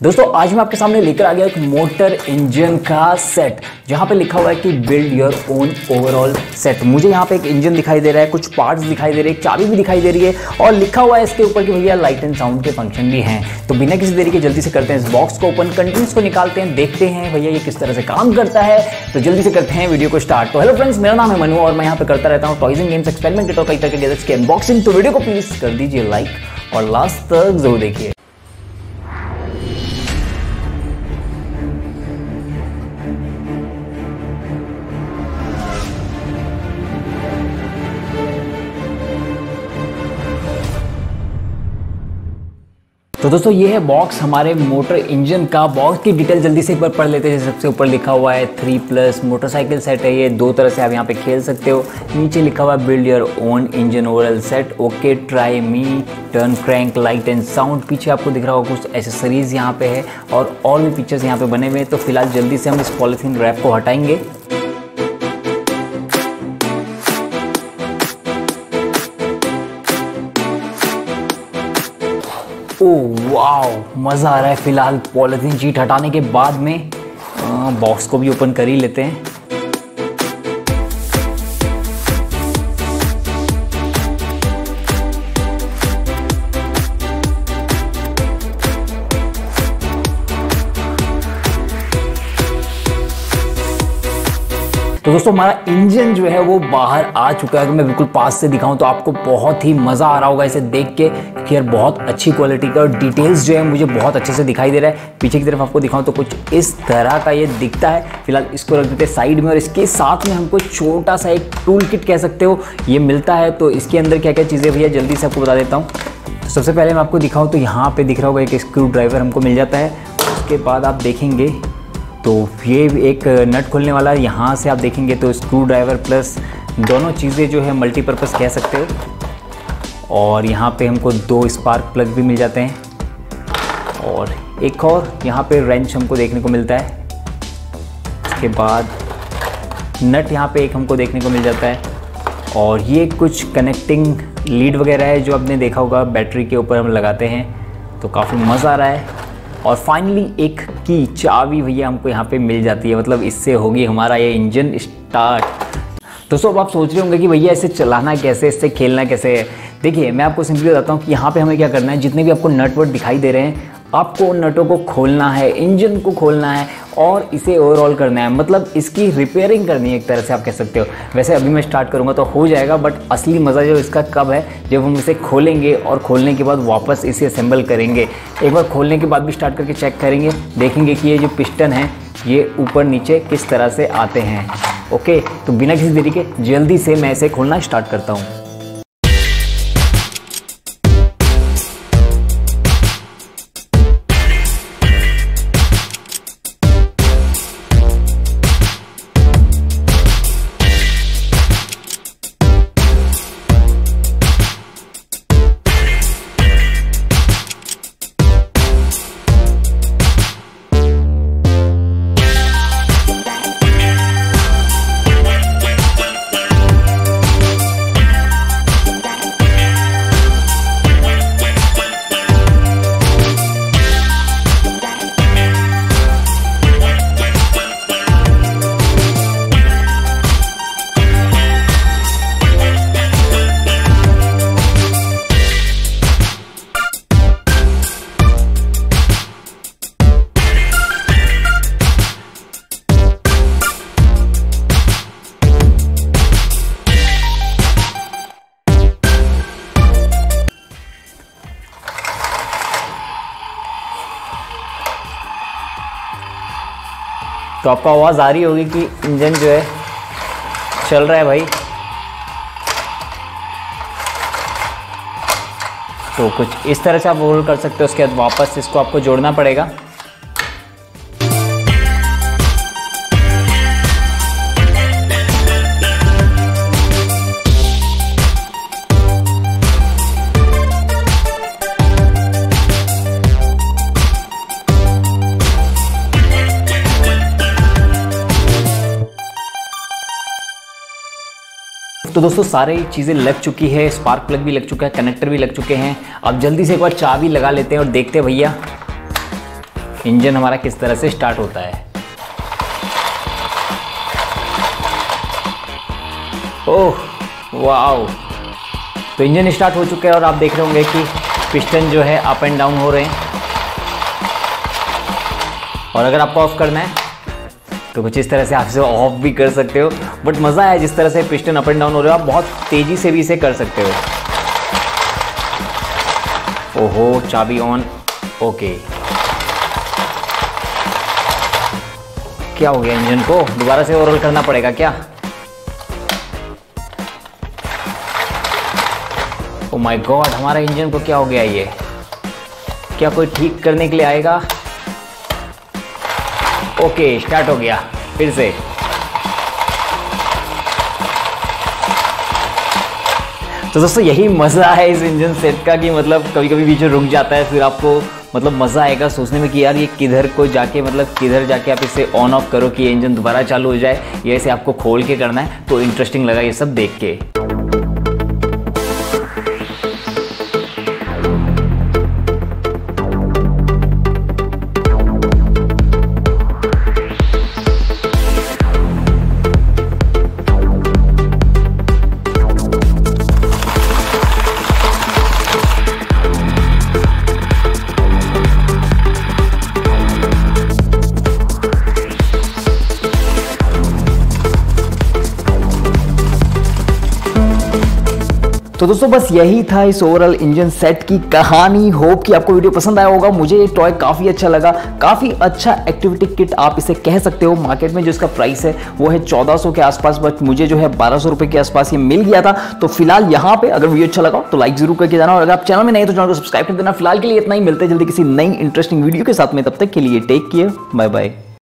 दोस्तों, आज मैं आपके सामने लेकर आ गया एक मोटर इंजन का सेट जहाँ पे लिखा हुआ है कि build your own overall set मुझे यहाँ पे एक इंजन दिखाई दे रहा है, कुछ पार्ट्स दिखाई दे रहे हैं चाबी भी दिखाई दे रही है, और लिखा हुआ है इसके ऊपर कि भैया लाइट एंड साउंड के फ़ंक्शन भी हैं. तो बिना किसी देरी के जल्दी से करते हैं इस बॉक्स को ओपन कंटेंट्स को निकालते हैं, देखते हैं भैया ये किस तरह से काम करता है. तो जल्दी से करते हैं वीडियो को स्टार्ट तो हेलो फ्रेंड्स मेरा नाम है मनु और मैं यहाँ पे करता रहता हूँ टॉइज गेम्स एक्सपेरिमेंट और कई तरह की अनबॉक्सिंग तो वीडियो को प्लीज़ कर दीजिए लाइक और लास्ट तक ज़रूर देखिए। तो दोस्तों, ये है बॉक्स हमारे मोटर इंजन का। बॉक्स की डिटेल जल्दी से एक बार पढ़ लेते हैं। सबसे ऊपर लिखा हुआ है थ्री प्लस मोटरसाइकिल सेट है ये। दो तरह से आप यहाँ पे खेल सकते हो। नीचे लिखा हुआ है build your own engine overall set okay try me turn crank light and sound पीछे आपको दिख रहा होगा कुछ एसेसरीज यहाँ पे है और और भी पिक्चर्स यहाँ पे बने हुए हैं। तो फ़िलहाल जल्दी से हम इस पॉलिथीन रैप को हटाएँगे। ओ वाओ मज़ा आ रहा है फ़िलहाल। पॉलिथीन चीट हटाने के बाद में बॉक्स को भी ओपन कर ही लेते हैं। तो दोस्तों, हमारा इंजन जो है वो बाहर आ चुका है। अगर मैं बिल्कुल पास से दिखाऊँ तो आपको बहुत ही मज़ा आ रहा होगा इसे देख के कि यार, बहुत अच्छी क्वालिटी का और डिटेल्स जो है मुझे बहुत अच्छे से दिखाई दे रहा है। पीछे की तरफ़ आपको दिखाऊँ तो कुछ इस तरह का ये दिखता है। फ़िलहाल इसको रख देते साइड में और इसके साथ में हमको छोटा सा एक टूल किट कह सकते हो। ये मिलता है तो इसके अंदर क्या क्या चीज़ें भैया? जल्दी से आपको बता देता हूँ। तो सबसे पहले मैं आपको दिखाऊँ तो यहाँ पर दिख रहा होगा एक स्क्रू ड्राइवर हमको मिल जाता है। उसके बाद आप देखेंगे तो ये एक नट खोलने वाला है। यहाँ से आप देखेंगे तो स्क्रू ड्राइवर प्लस दोनों चीज़ें जो है मल्टीपर्पज़ कह सकते हो। और यहाँ पे हमको दो स्पार्क प्लग भी मिल जाते हैं। और एक और यहाँ पे रेंच हमको देखने को मिलता है। उसके बाद नट यहाँ पे एक हमको देखने को मिल जाता है। और ये कुछ कनेक्टिंग लीड वगैरह है जो आपने देखा होगा बैटरी के ऊपर हम लगाते हैं। तो काफ़ी मज़ा आ रहा है। और फाइनली एक की चाबी भैया हमको यहाँ पे मिल जाती है। मतलब इससे होगी हमारा ये इंजन स्टार्ट दोस्तों अब आप सोच रहे होंगे कि भैया इसे चलाना कैसे, इससे खेलना कैसे? है देखिए, मैं आपको सिंपली बताता हूँ कि यहाँ पे हमें क्या करना है। जितने भी आपको नट वर्ट दिखाई दे रहे हैं आपको उन नटों को खोलना है, इंजन को खोलना है और इसे ओवरऑल करना है। मतलब इसकी रिपेयरिंग करनी है एक तरह से आप कह सकते हो। वैसे अभी मैं स्टार्ट करूँगा तो हो जाएगा बट असली मज़ा जो इसका कब है, जब हम इसे खोलेंगे और खोलने के बाद वापस इसे असेंबल करेंगे। एक बार खोलने के बाद भी स्टार्ट करके चेक करेंगे, देखेंगे कि ये जो पिस्टन है, ये ऊपर नीचे किस तरह से आते हैं। ओके तो बिना किसी देरी के जल्दी से मैं इसे खोलना स्टार्ट करता हूँ। तो आपको आवाज़ आ रही होगी कि इंजन जो है चल रहा है भाई। तो कुछ इस तरह से आप होल्ड कर सकते हो, उसके बाद वापस इसको आपको जोड़ना पड़ेगा। तो दोस्तों, सारे चीज़ें लग चुकी है स्पार्क प्लग भी लग चुका है कनेक्टर भी लग चुके हैं। अब जल्दी से एक बार चाबी लगा लेते हैं और देखते हैं भैया, इंजन हमारा किस तरह से स्टार्ट होता है। ओह वाओ तो इंजन स्टार्ट हो चुका है और आप देख रहे होंगे कि पिस्टन जो है अप एंड डाउन हो रहे हैं। और अगर आपको ऑफ़ करना है तो कुछ इस तरह से आप इसे ऑफ़ भी कर सकते हो। बट मज़ा आया जिस तरह से पिस्टन अप एंड डाउन हो रहे हो। आप बहुत तेज़ी से भी इसे कर सकते हो। ओहो, चाबी ऑन ओके क्या हो गया इंजन को? दोबारा से ओवरऑल करना पड़ेगा क्या? ओ माय गॉड हमारा इंजन को क्या हो गया ये? क्या कोई ठीक करने के लिए आएगा? ओके स्टार्ट हो गया। फिर से। तो दोस्तों, यही मज़ा है इस इंजन सेट का कि मतलब कभी कभी बीच में रुक जाता है, फिर आपको मतलब मज़ा आएगा सोचने में कि यार ये किधर को जाके मतलब किधर जाके आप इसे ऑन ऑफ़ करो कि ये इंजन दोबारा चालू हो जाए, ये ऐसे आपको खोल के करना है तो इंटरेस्टिंग लगा ये सब देख के। तो दोस्तों, बस यही था इस ओवरऑल इंजन सेट की कहानी। होप कि आपको वीडियो पसंद आया होगा। मुझे ये टॉय काफ़ी अच्छा लगा। काफ़ी अच्छा एक्टिविटी किट आप इसे कह सकते हो। मार्केट में जो इसका प्राइस है, वो है 1400 के आसपास बट मुझे जो है बारह सौ के आसपास ये मिल गया था। तो फ़िलहाल यहाँ पे अगर वीडियो अच्छा लगा तो लाइक ज़रूर करके जाना। और अगर आप चैनल में नहीं तो चैनल को सब्सक्राइब कर देना। फ़िलहाल के लिए इतना ही। मिलते जल्दी किसी नई इंटरेस्टिंग वीडियो के साथ में। तब तक के लिए टेक किए बाय बाय